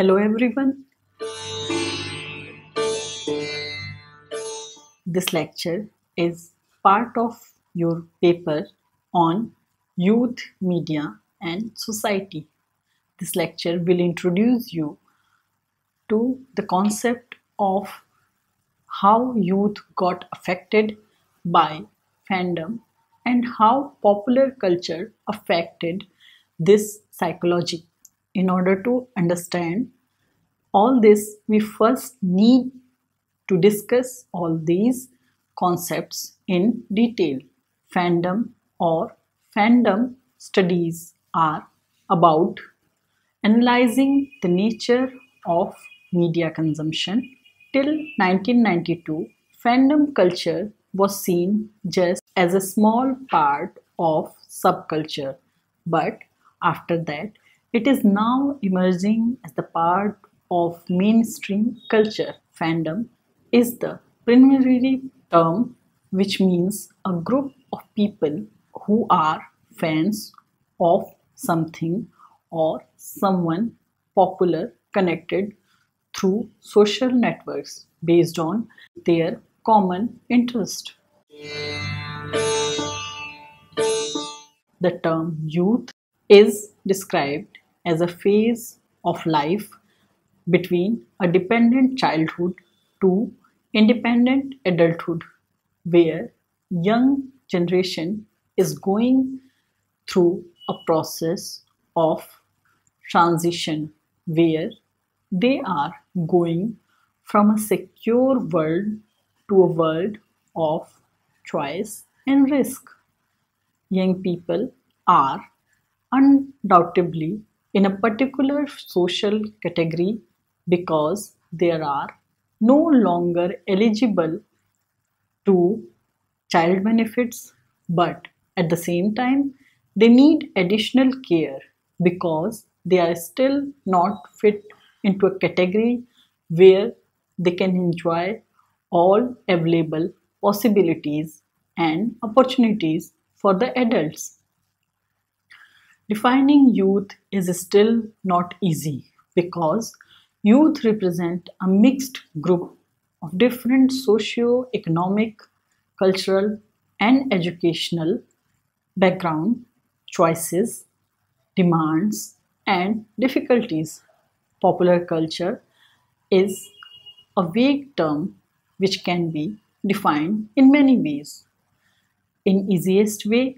Hello everyone. This lecture is part of your paper on youth, media and society. This lecture will introduce you to the concept of how youth got affected by fandom and how popular culture affected this psychology. In order to understand all this, we first need to discuss all these concepts in detail. Fandom or fandom studies are about analyzing the nature of media consumption. Till 1992, fandom culture was seen just as a small part of subculture, but after that, it is now emerging as the part of mainstream culture. Fandom is the primary term which means a group of people who are fans of something or someone popular connected through social networks based on their common interest. The term youth is described as a phase of life between a dependent childhood to independent adulthood where young generation is going through a process of transition where they are going from a secure world to a world of choice and risk. Young people are undoubtedly in a particular social category because they are no longer eligible to child benefits but at the same time they need additional care because they are still not fit into a category where they can enjoy all available possibilities and opportunities for the adults. Defining youth is still not easy because youth represent a mixed group of different socio-economic, cultural and educational background, choices, demands and difficulties. Popular culture is a vague term which can be defined in many ways. In easiest way,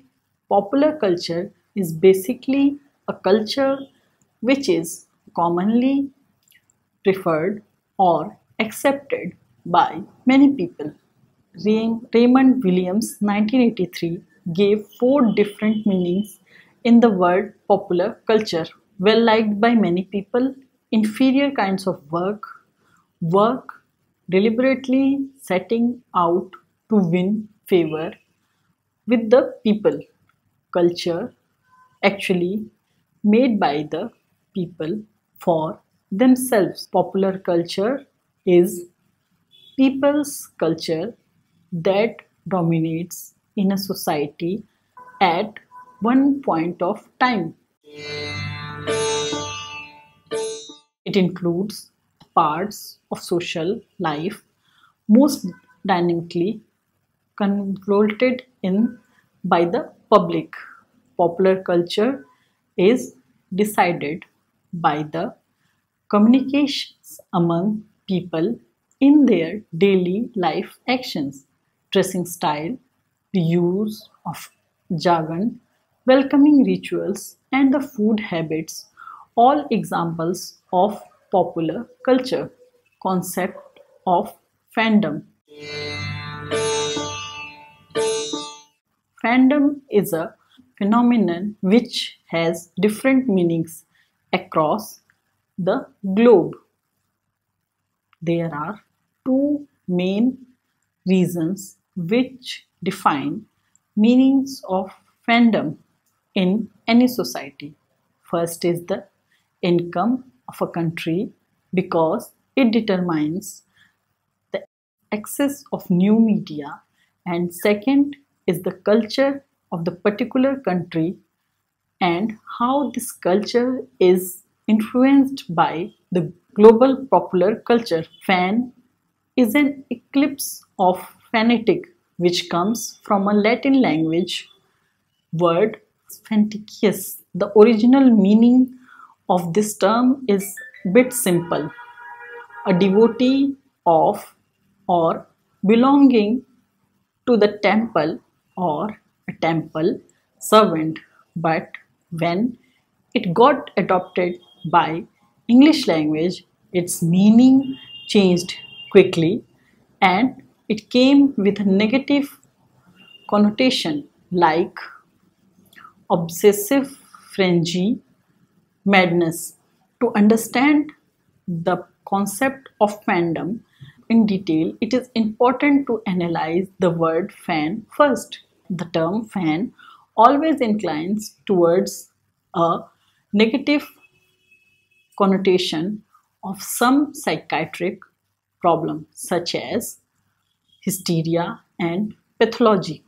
popular culture is basically a culture which is commonly preferred or accepted by many people. Raymond Williams 1983 gave four different meanings in the word popular culture. Well liked by many people, inferior kinds of work, work deliberately setting out to win favor with the people, culture actually made by the people for themselves. Popular culture is people's culture that dominates in a society at one point of time. It includes parts of social life most dynamically convoluted in by the public. Popular culture is decided by the communications among people in their daily life actions, dressing style, the use of jargon, welcoming rituals, and the food habits, all examples of popular culture. Concept of fandom. Fandom is a phenomenon which has different meanings across the globe. There are two main reasons which define meanings of fandom in any society. First is the income of a country because it determines the access of new media and second is the culture of the particular country and how this culture is influenced by the global popular culture. Fan is an eclipse of fanatic which comes from a Latin language word fanaticus. The original meaning of this term is bit simple. A devotee of or belonging to the temple or a temple servant but when it got adopted by English language its meaning changed quickly and it came with a negative connotation like obsessive frenzy madness to understand the concept of fandom in detail, it is important to analyze the word fan first. The term fan always inclines towards a negative connotation of some psychiatric problem such as hysteria and pathology.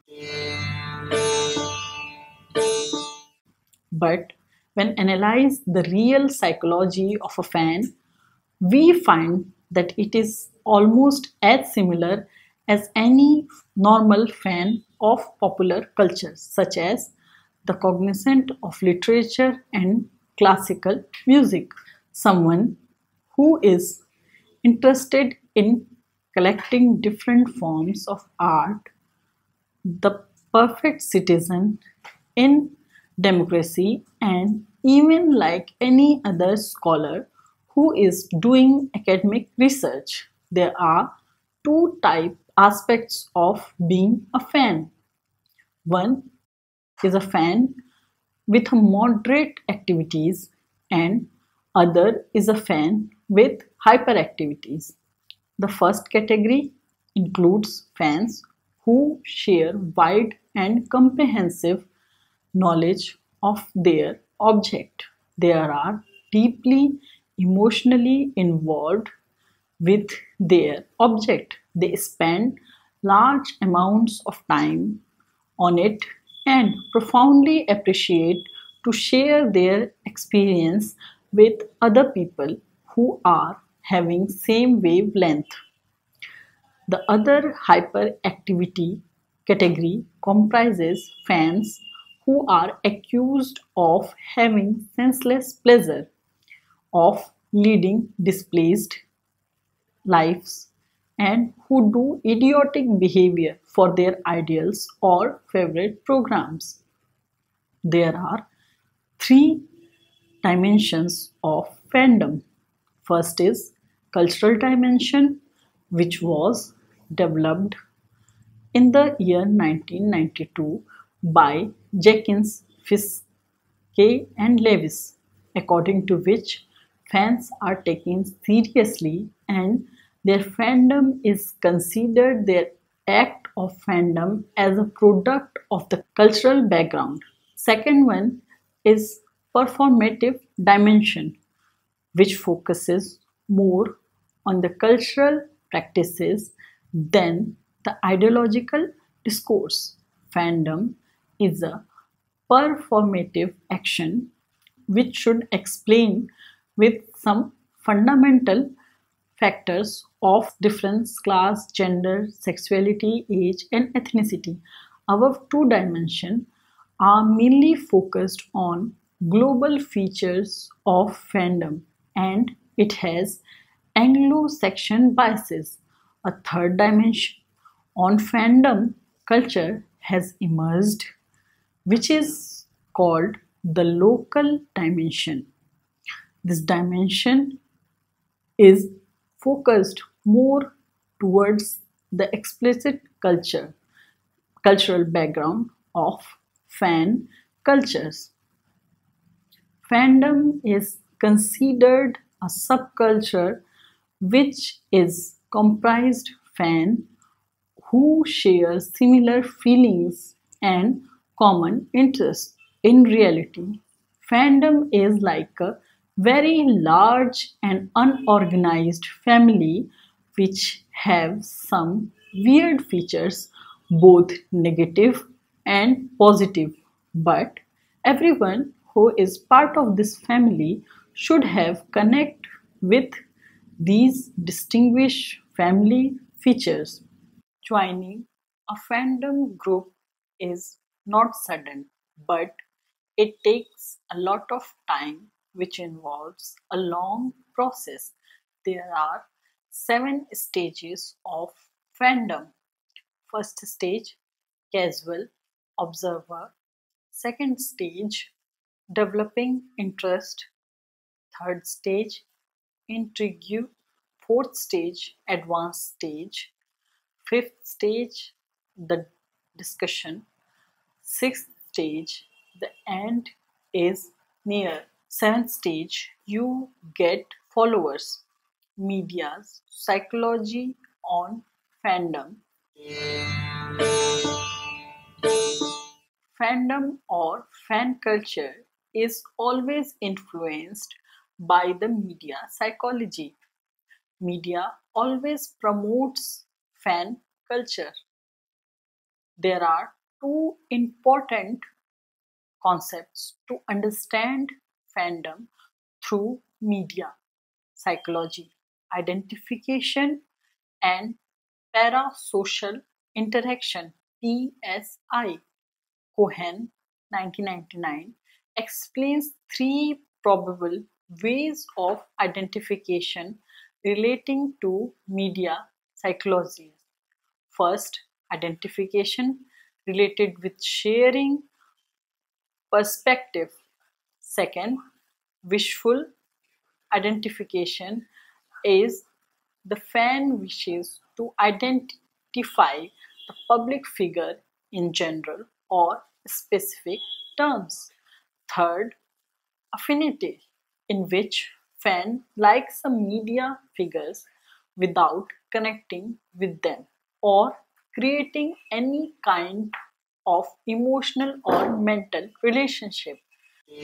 But when analyze the real psychology of a fan, we find that it is almost as similar as any normal fan of popular culture, such as the cognizant of literature and classical music. Someone who is interested in collecting different forms of art, the perfect citizen in democracy, and even like any other scholar who is doing academic research. There are two type aspects of being a fan. One is a fan with moderate activities and other is a fan with hyperactivities. The first category includes fans who share wide and comprehensive knowledge of their object. They are deeply emotionally involved with their object. They spend large amounts of time on it and profoundly appreciate to share their experience with other people who are having same wavelength. The other hyperactivity category comprises fans who are accused of having senseless pleasure, of leading displaced lives, and who do idiotic behavior for their ideals or favorite programs. There are three dimensions of fandom. First is cultural dimension, which was developed in the year 1992 by Jenkins, Fiske, and Lewis, according to which fans are taken seriously and their fandom is considered their act of fandom as a product of the cultural background. Second one is performative dimension, which focuses more on the cultural practices than the ideological discourse. Fandom is a performative action which should explain with some fundamental factors of difference, class, gender, sexuality, age, and ethnicity. Our two dimensions are mainly focused on global features of fandom and it has Anglo-Saxon biases. A third dimension on fandom culture has emerged which is called the local dimension. This dimension is focused more towards the explicit culture, cultural background of fan cultures. Fandom is considered a subculture which is comprised fan who share similar feelings and common interests. In reality, fandom is like a very large and unorganized family which have some weird features both negative and positive but everyone who is part of this family should have connect with these distinguished family features. Joining a fandom group is not sudden, but it takes a lot of time, which involves a long process. There are seven stages of fandom. First stage casual observer. Second stage developing interest. Third stage intrigue. Fourth stage advanced stage. Fifth stage the discussion. Sixth stage the end is near. Seventh stage you get followers. Media's psychology on fandom. Fandom or fan culture is always influenced by the media psychology. Media always promotes fan culture. There are two important concepts to understand fandom through media psychology identification and parasocial interaction PSI. Cohen 1999 explains three probable ways of identification relating to media psychology. First, identification related with sharing perspective. Second, wishful identification is the fan wishes to identify the public figure in general or specific terms. Third, affinity, in which fan likes some media figures without connecting with them or creating any kind of emotional or mental relationship. The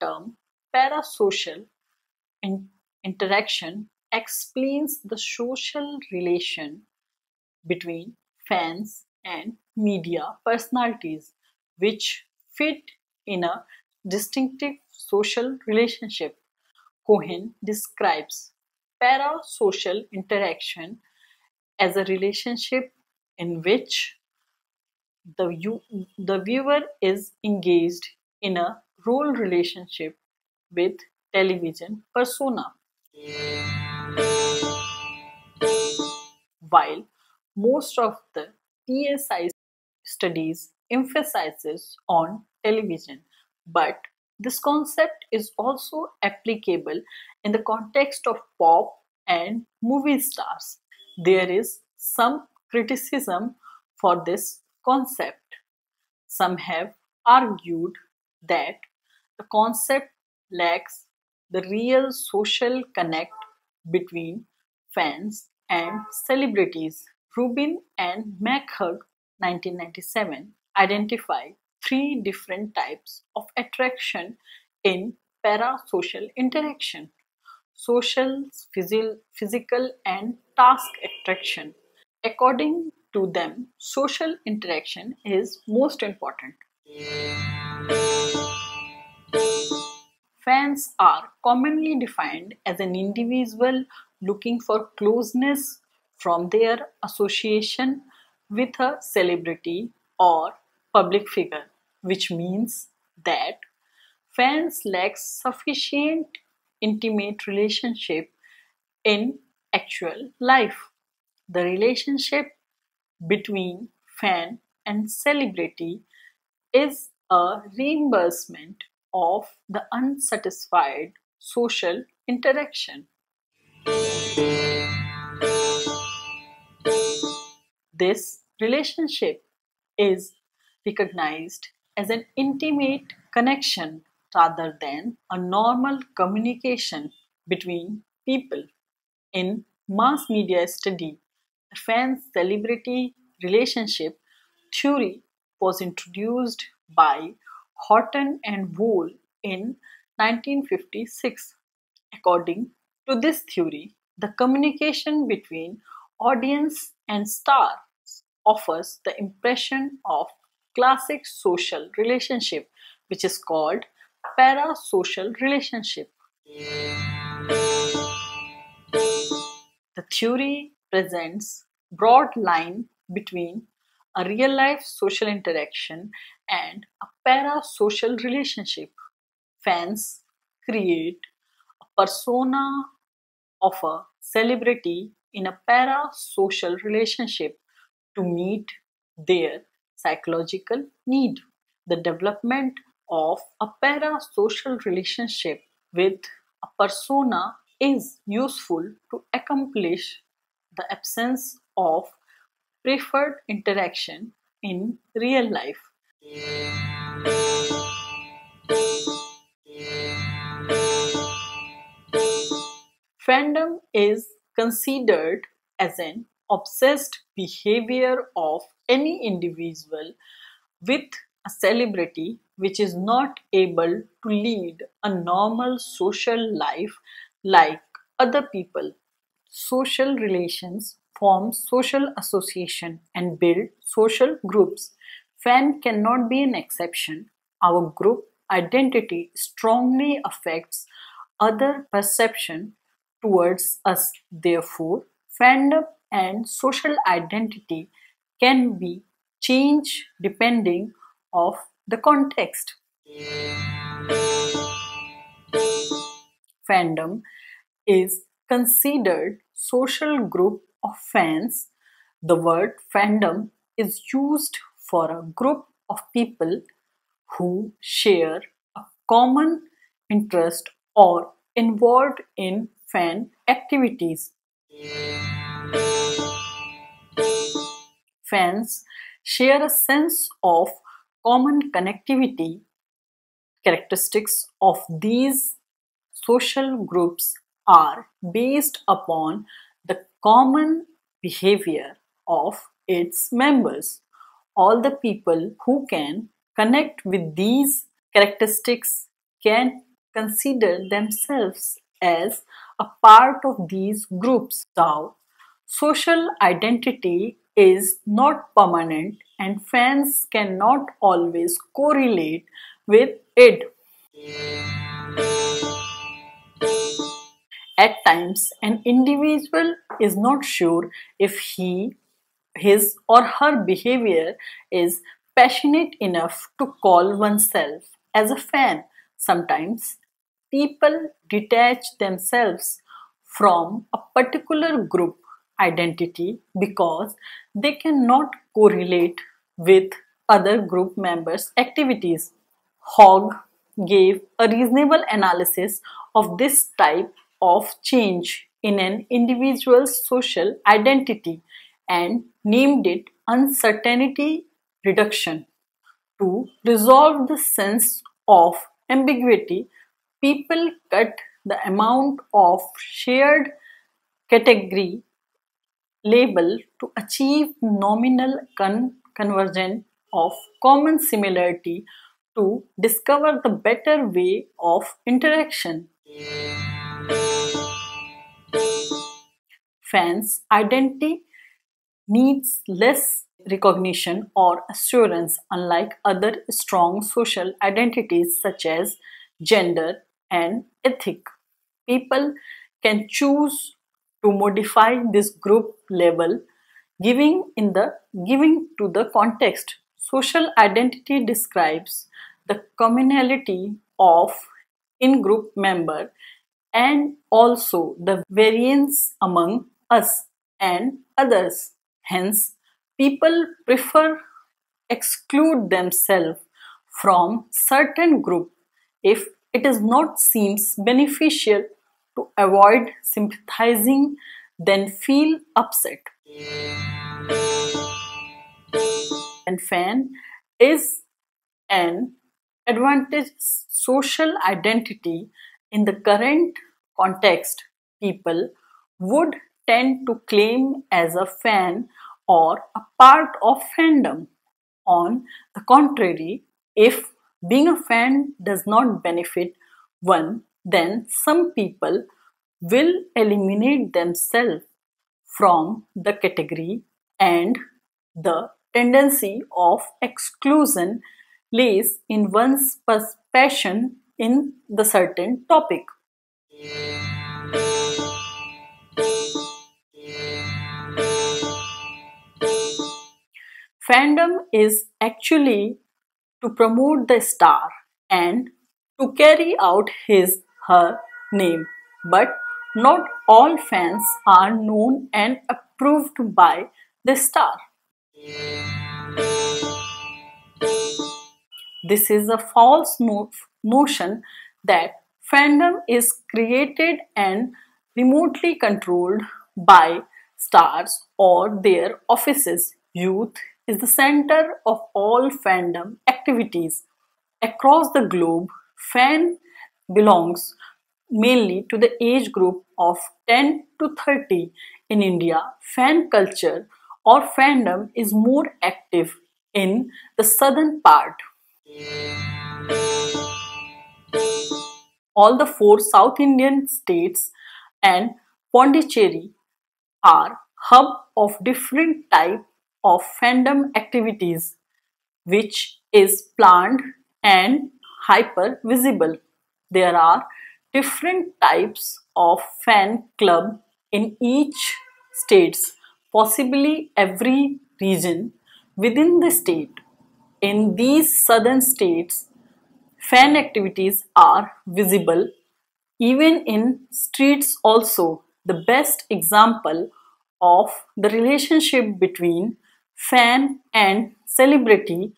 term parasocial in- interaction explains the social relation between fans and media personalities which fit in a distinctive social relationship. Cohen describes parasocial interaction as a relationship in which the, you, the viewer is engaged in a role relationship with television persona. While most of the PSI studies emphasizes on television, but this concept is also applicable in the context of pop and movie stars. There is some criticism for this concept. Some have argued that the concept lacks the real social connect between fans and celebrities. Rubin and McHugh 1997 identify three different types of attraction in parasocial interaction social, physical, and task attraction. According to them, social interaction is most important. Fans are commonly defined as an individual looking for closeness from their association with a celebrity or public figure, which means that fans lack sufficient intimate relationship in actual life. The relationship between fan and celebrity is a reimbursement of the unsatisfied social interaction. This relationship is recognized as an intimate connection rather than a normal communication between people. In mass media study, the fan celebrity relationship theory was introduced by Horton and Wohl in 1956. According to this theory, the communication between audience and stars offers the impression of classic social relationship which is called parasocial relationship. The theory presents broad line between a real life social interaction and a parasocial relationship. Fans create a persona of a celebrity in a parasocial relationship to meet their psychological need. The development of a parasocial relationship with a persona is useful to accomplish the absence of preferred interaction in real life. Fandom is considered as an obsessed behavior of any individual with a celebrity which is not able to lead a normal social life like other people. Social relations form social association and build social groups. Fan cannot be an exception. Our group identity strongly affects other perception towards us. Therefore, fandom and social identity can be changed depending of the context. Fandom is considered social group of fans. The word fandom is used for a group of people who share a common interest or involved in fan activities. Fans share a sense of common connectivity. Characteristics of these social groups are based upon the common behavior of its members. All the people who can connect with these characteristics can consider themselves as a part of these groups. Now, social identity is not permanent and fans cannot always correlate with it. At times, an individual is not sure if he, his or her behavior is passionate enough to call oneself as a fan. Sometimes people detach themselves from a particular group identity because they cannot correlate with other group members' activities. Hogg gave a reasonable analysis of this type of change in an individual's social identity and named it uncertainty reduction. To resolve the sense of ambiguity, people cut the amount of shared category label to achieve nominal con- convergence of common similarity to discover the better way of interaction. Fans' identity needs less recognition or assurance, unlike other strong social identities such as gender and ethic. People can choose to modify this group level giving in the giving to the context social identity describes the communality of in-group member and also the variance among us and others. Hence, people prefer exclude themselves from certain group if it is not seems beneficial to avoid sympathizing then feel upset. And fan is an advantage social identity in the current context people would tend to claim as a fan or a part of fandom on the contrary if being a fan does not benefit one then some people will eliminate themselves from the category and the tendency of exclusion lays in one's passion in the certain topic. Fandom is actually to promote the star and to carry out his her name but not all fans are known and approved by the star. This is a false no notion that fandom is created and remotely controlled by stars or their offices. Youth is the center of all fandom activities. Across the globe, fan belongs mainly to the age group of 10 to 30. In India, fan culture or fandom is more active in the southern part. All the four South Indian states and Pondicherry are hub of different type of fandom activities which is planned and hyper visible. There are different types of fan club in each states, possibly every region within the state. In these southern states, fan activities are visible even in streets also. The best example of the relationship between fan and celebrity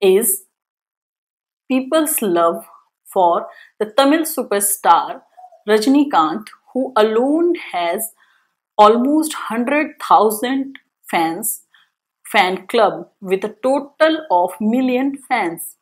is people's love for the Tamil superstar Rajinikanth, who alone has almost 100,000 fans fan club with a total of million fans.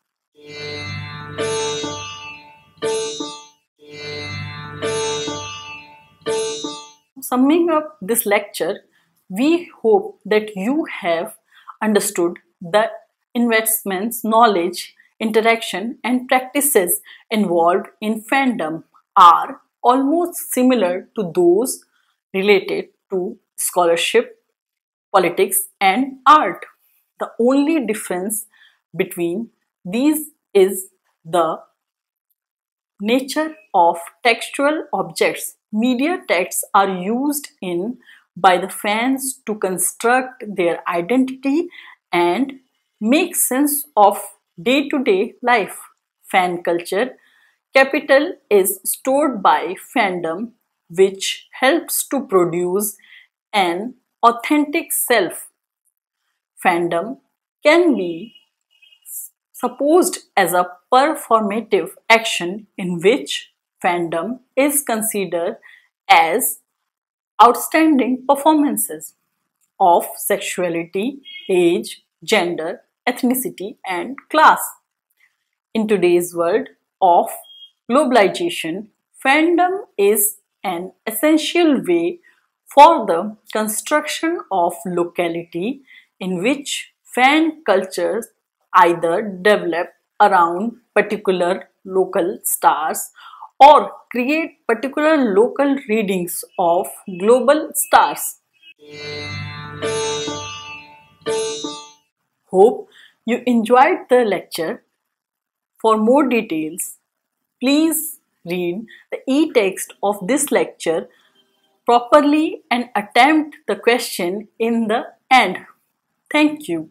Summing up this lecture, we hope that you have understood the investments, knowledge interaction and practices involved in fandom are almost similar to those related to scholarship, politics and art. The only difference between these is the nature of textual objects. Media texts are used in by the fans to construct their identity and make sense of day-to-day life. Fan culture capital is stored by fandom which helps to produce an authentic self. Fandom can be supposed as a performative action in which fandom is considered as outstanding performances of sexuality, age, gender, ethnicity, and class. In today's world of globalization, fandom is an essential way for the construction of locality in which fan cultures either develop around particular local stars or create particular local readings of global stars. Hope you enjoyed the lecture. For more details, please read the e-text of this lecture properly and attempt the question in the end. Thank you.